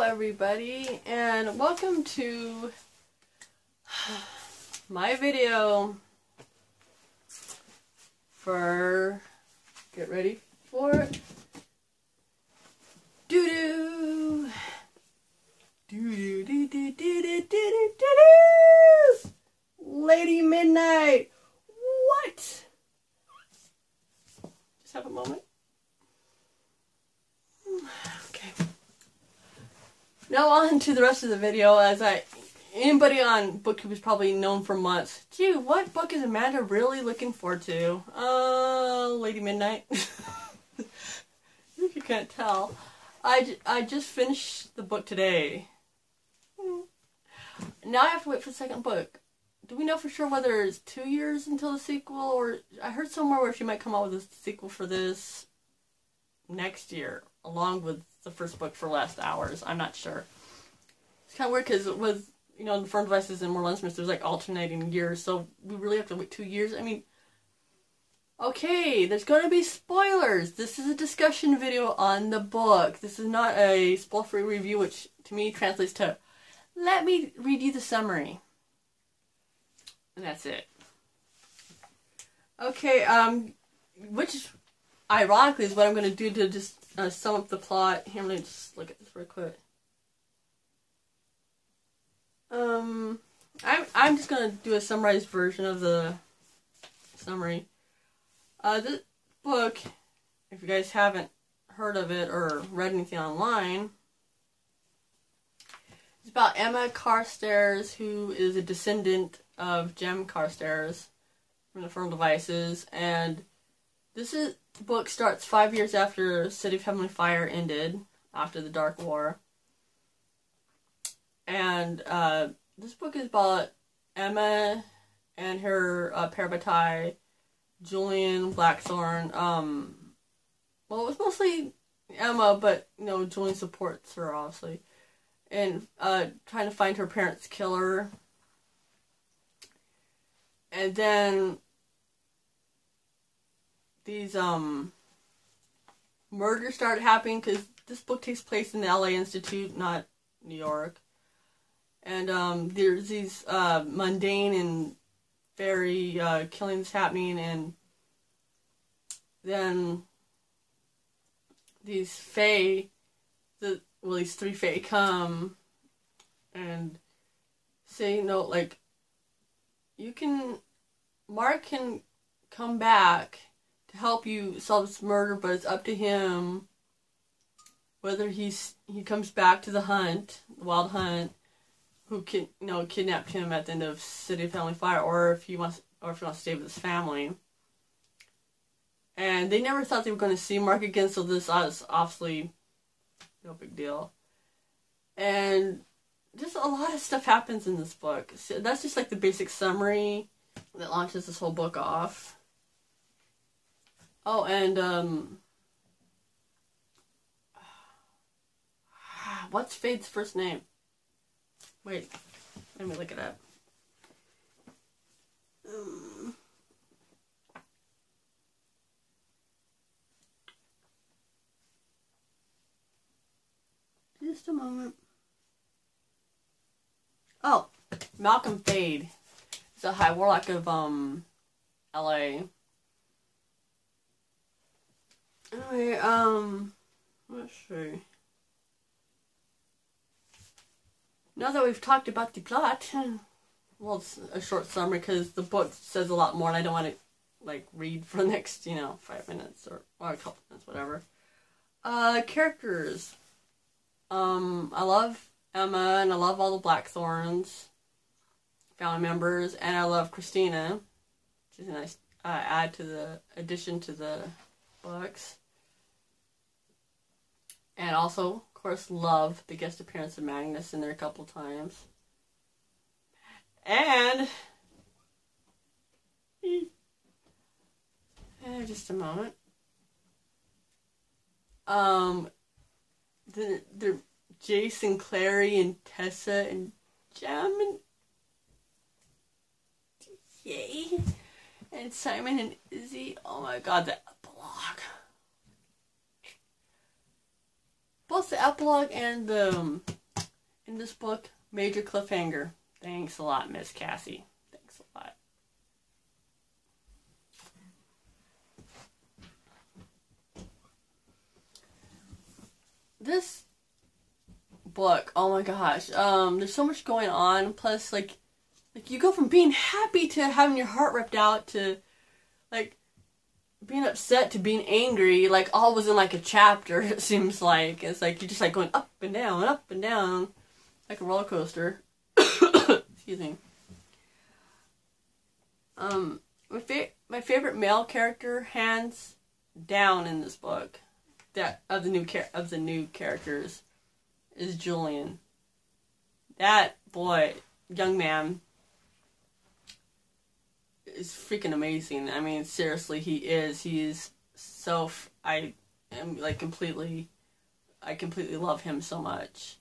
everybody and welcome to my video for get ready for doo doo doo doo doo doo doo doo doo doo doo Lady Midnight what just have a moment now on to the rest of the video as I anybody on booktube is probably known for months. Gee, what book is Amanda really looking forward to? Uh, Lady Midnight. if you can't tell. I, I just finished the book today. Now I have to wait for the second book. Do we know for sure whether it's two years until the sequel or I heard somewhere where she might come out with a sequel for this next year along with the first book for Last Hours. I'm not sure. It's kind of weird because with you know the Infernal Devices and More Lunsmith, there's like alternating years, so we really have to wait two years. I mean, okay, there's going to be spoilers. This is a discussion video on the book. This is not a spoiler-free review, which to me translates to let me read you the summary, and that's it. Okay, um, which ironically is what I'm going to do to just uh, sum up the plot. Here, let me just look at this real quick. Um, I'm I'm just gonna do a summarized version of the summary. Uh, this book, if you guys haven't heard of it or read anything online, it's about Emma Carstairs, who is a descendant of Jem Carstairs from the Infernal Devices, and this is book starts five years after City of Heavenly Fire ended, after the Dark War. And uh, this book is about Emma and her uh, parabatai, Julian Blackthorn. Um, well, it was mostly Emma, but you know Julian supports her obviously, and uh, trying to find her parents' killer. And then these um murders start happening because this book takes place in the LA Institute, not New York. And um, there's these uh, mundane and fairy uh, killings happening, and then these fae, the well, these three fae come and say, know, like you can, Mark can come back to help you solve this murder, but it's up to him whether he's he comes back to the hunt, the wild hunt, who can you know kidnapped him at the end of City of Heavenly Fire, or if he wants or if he wants to stay with his family. And they never thought they were going to see Mark again, so this is obviously no big deal. And just a lot of stuff happens in this book. So that's just like the basic summary that launches this whole book off. Oh, and um, what's Fade's first name? Wait, let me look it up. Um, just a moment. Oh, Malcolm Fade. He's a high warlock of um, L.A. Anyway, um, let's see. Now that we've talked about the plot, well, it's a short summary because the book says a lot more, and I don't want to like read for the next, you know, five minutes or, or a couple minutes, whatever. Uh, characters. Um, I love Emma, and I love all the Blackthorns family members, and I love Christina. She's a nice uh, add to the addition to the books. And also, of course, love the guest appearance of Magnus in there a couple times. And, uh, just a moment. Um, the the Jason, Clary, and Tessa, and Jem, and yay, and Simon and Izzy. Oh my God, both the epilogue and the um, in this book major cliffhanger. Thanks a lot, Miss Cassie. Thanks a lot. This book, oh my gosh, um, there's so much going on. Plus, like, like you go from being happy to having your heart ripped out to, like, being upset to being angry. Like all was in like a chapter. It seems like it's like you're just like going up and down, up and down, like a roller coaster. Excuse me. Um, my fa- my favorite male character, hands down in this book, that of the new char- of the new characters, is Julian. That boy, young man, is freaking amazing. I mean, seriously, he is. He is so. I am like completely. I completely love him so much.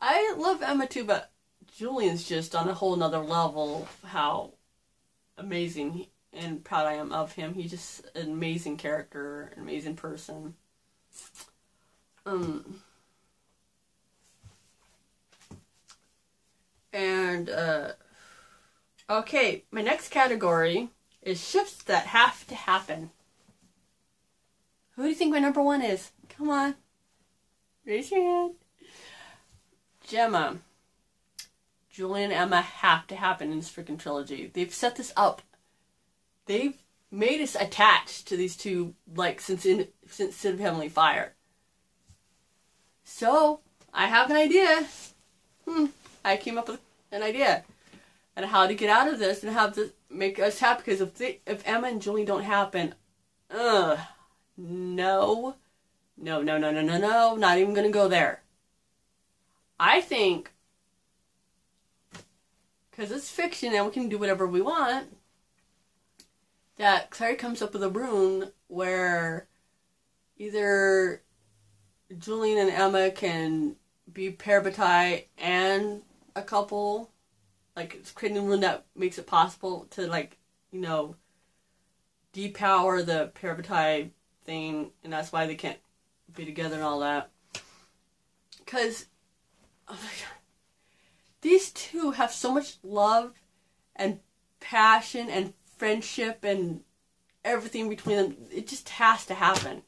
I love Emma too, but Julian's just on a whole nother level. How amazing he, and proud I am of him. He's just an amazing character, an amazing person. Um. And uh okay, my next category is shifts that have to happen. Who do you think my number one is? Come on. Raise your hand. Gemma. Julian and Emma have to happen in this freaking trilogy. They've set this up. They've made us attached to these two like since in since City of Heavenly Fire. So I have an idea. Hmm. I came up with an idea and how to get out of this and how to make us happy. Because if they, if Emma and Julie don't happen, ugh, no, no, no, no, no, no, no, not even gonna go there. I think because it's fiction and we can do whatever we want. That Clary comes up with a rune where either Julian and Emma can be parabatai and a couple. Like it's creating a rune that makes it possible to like, you know, depower the parabatai thing and that's why they can't be together and all that. Cause oh my god. These two have so much love and passion and friendship and everything between them. It just has to happen.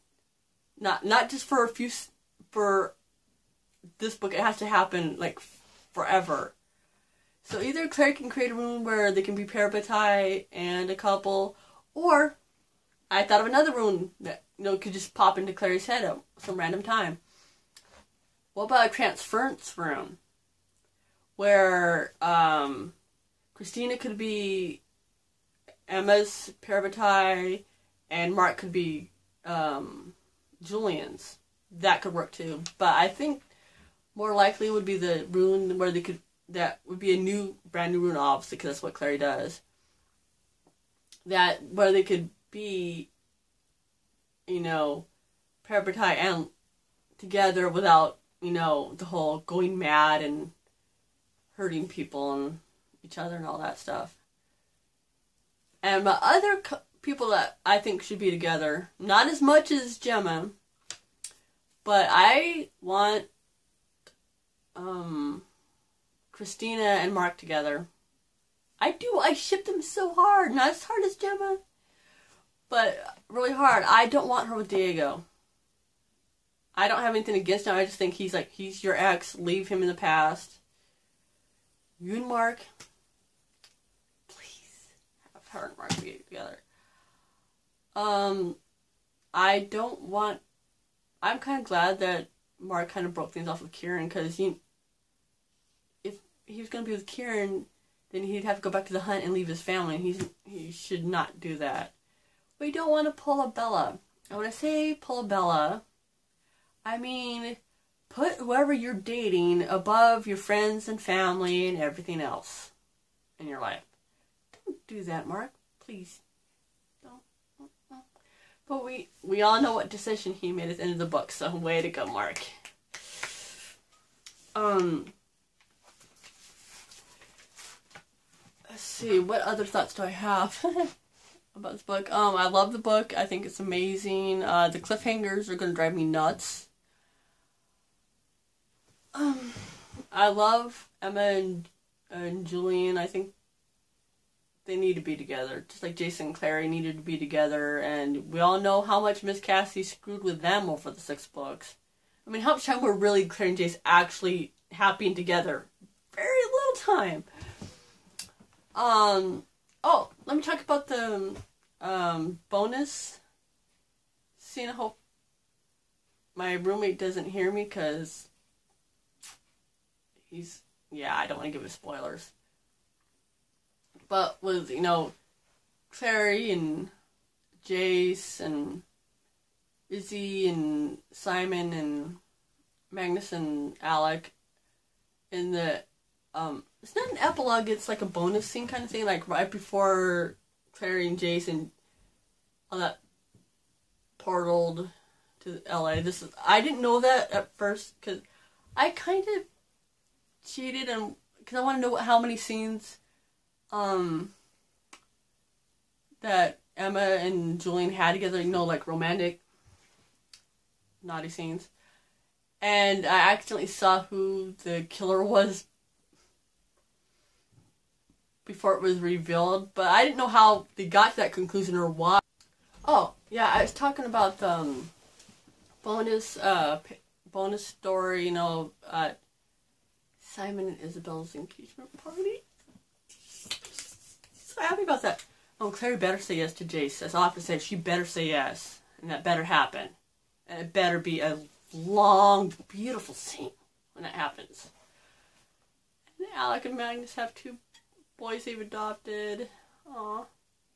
Not not just for a few for this book. It has to happen like forever. So either Clary can create a rune where they can be parabatai and a couple, or I thought of another rune that you know could just pop into Clary's head at some random time. What about a transference rune? Where um, Christina could be Emma's parabatai and Mark could be um, Julian's. That could work too. But I think more likely would be the rune where they could that would be a new brand new rune obviously because that's what Clary does. That where they could be you know parabatai and together without you know the whole going mad and hurting people and each other and all that stuff. And my other co- people that I think should be together, not as much as Gemma, but I want um, Christina and Mark together. I do. I ship them so hard. Not as hard as Gemma, but really hard. I don't want her with Diego. I don't have anything against him. I just think he's like he's your ex. Leave him in the past. You and Mark, please have her and Mark be together. Um, I don't want. I'm kind of glad that Mark kind of broke things off with Kieran because he, if he was gonna be with Kieran, then he'd have to go back to the hunt and leave his family. He's he should not do that. We don't want to pull a Bella. And when I say pull a Bella, I mean put whoever you're dating above your friends and family and everything else in your life. Don't do that, Mark. Please. But we we all know what decision he made at the end of the book, so way to go, Mark. Um let's see, what other thoughts do I have? about this book. Um, I love the book. I think it's amazing. Uh, the cliffhangers are gonna drive me nuts. Um, I love Emma and and Julian. I think they need to be together, just like Jason and Clary needed to be together. And we all know how much Miss Cassie screwed with them over the six books. I mean, how much time were really Clary and Jace actually happy and together? Very little time. Um. Oh, let me talk about the um, bonus scene. I hope my roommate doesn't hear me because he's yeah. I don't want to give him spoilers. But with you know, Clary and Jace and Izzy and Simon and Magnus and Alec in the um it's not an epilogue, it's like a bonus scene kind of thing, like right before Clary and Jason on that portaled to LA. This is I didn't know that at first because I kind of cheated and because I want to know what, how many scenes um that Emma and Julian had together, you know, like romantic naughty scenes. And I accidentally saw who the killer was before it was revealed, but I didn't know how they got to that conclusion or why. Oh, yeah, I was talking about the um, bonus uh, bonus story, you know, uh, Simon and Isabel's engagement party. So happy about that. Oh, Clary better say yes to Jace. As I often say, she better say yes, and that better happen. And it better be a long, beautiful scene when that happens. And Alec and Magnus have two boys they've adopted. Aw.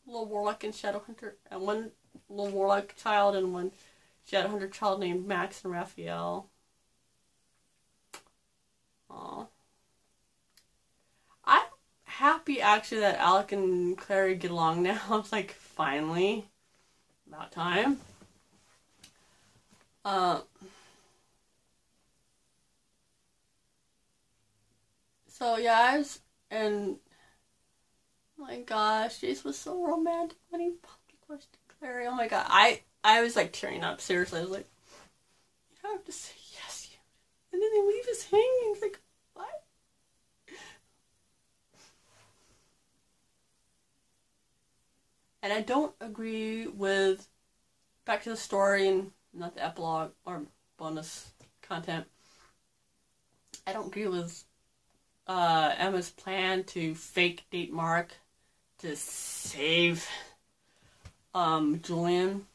Little warlock and Shadowhunter. And one little warlock child and one Shadowhunter child named Max and Raphael. Aw. I'm happy actually that Alec and Clary get along now. I was like, finally. About time. Uh, so yeah, I was and oh my gosh, Jace was so romantic when he public to Clary. Oh my god, I I was like tearing up. Seriously, I was like, you have to say yes, you. And then they leave us hanging. It's like what? And I don't agree with back to the story and not the epilogue or bonus content. I don't agree with uh, Emma's plan to fake date Mark to save um, Julian.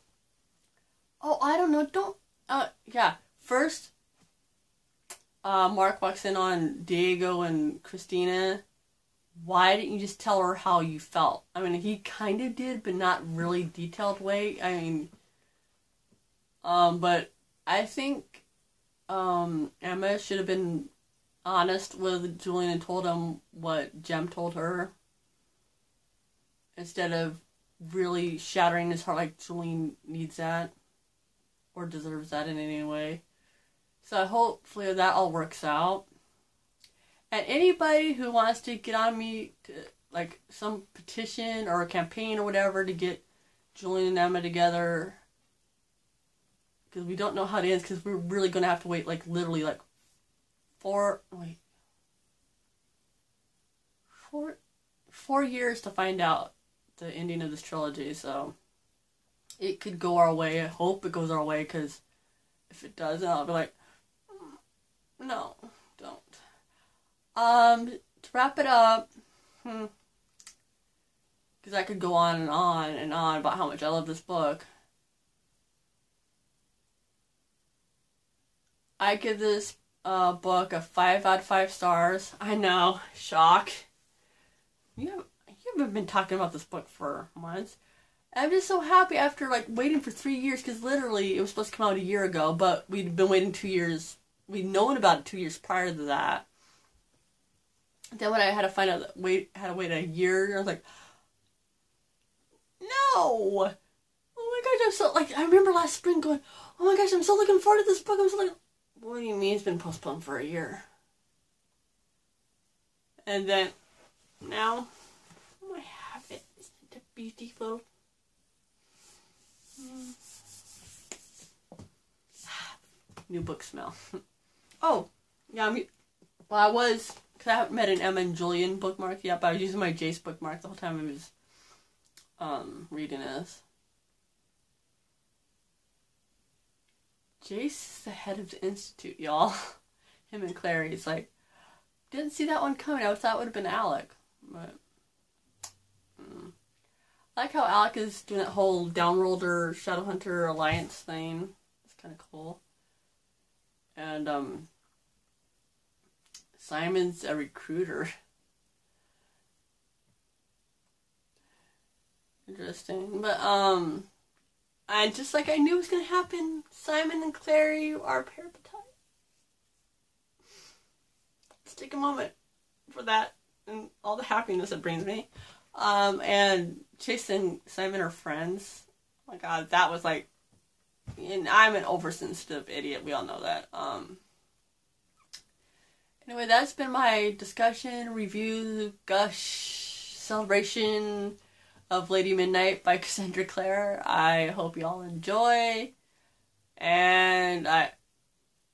Oh, I don't know. Don't. Uh, yeah. First, uh, Mark walks in on Diego and Christina. Why didn't you just tell her how you felt? I mean, he kind of did, but not really detailed way. I mean, um, but I think um, Emma should have been honest with Julian and told him what Jem told her instead of really shattering his heart like Julian needs that or deserves that in any way. So hopefully that all works out. And anybody who wants to get on me to like some petition or a campaign or whatever to get Julian and Emma together because we don't know how it ends because we're really going to have to wait like literally like four wait. Four four years to find out the ending of this trilogy so it could go our way. I hope it goes our way because if it doesn't i'll be like mm, no um to wrap it up hmm because i could go on and on and on about how much i love this book I give this uh, book a five out of five stars. I know, shock. You have, you haven't been talking about this book for months. I'm just so happy after like waiting for three years because literally it was supposed to come out a year ago, but we'd been waiting two years. We'd known about it two years prior to that. Then when I had to find out wait had to wait a year, I was like, no. Oh my gosh, I'm so like I remember last spring going, oh my gosh, I'm so looking forward to this book. I'm so like, what do you mean it's been postponed for a year? And then now I have it. Isn't it beautiful? New book smell. oh, yeah, I'm, well, I was, because I haven't met an Emma and Julian bookmark yet, but I was using my Jace bookmark the whole time I was um, reading this. Jace is the head of the institute, y'all. Him and Clary's like, didn't see that one coming. I thought it would have been Alec, but mm. I like how Alec is doing that whole Downworlder Shadowhunter alliance thing. It's kind of cool. And um, Simon's a recruiter. Interesting, but um, I just like I knew it was gonna happen, Simon and Clary are parabatai. Let's take a moment for that and all the happiness it brings me. Um, and Jace and Simon are friends. Oh my god, that was like, and I'm an oversensitive idiot. We all know that. Um. Anyway, that's been my discussion, review, gush, celebration of Lady Midnight by Cassandra Clare. I hope you all enjoy. And I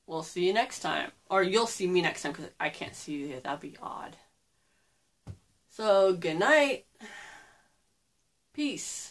will see you next time. Or you'll see me next time because I can't see you. That'd be odd. So, good night. Peace.